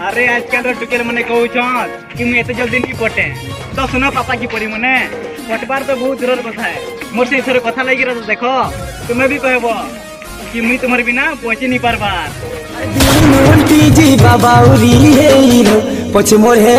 अरे आजकल रो टुकेल मने कहू छन कि मैं एते जल्दी नहीं पटे। तो सुनो पापा की पड़ी मने पटबार तो बहुत दूर कथा है। मोर से थोड़े कथा लगी रह तो देखो, तुम्हें भी कहबो कि मुई तुम्हारे बिना पहुँची नहीं पारबार बाबा বাবা উরি হেইলো পছ মোর হে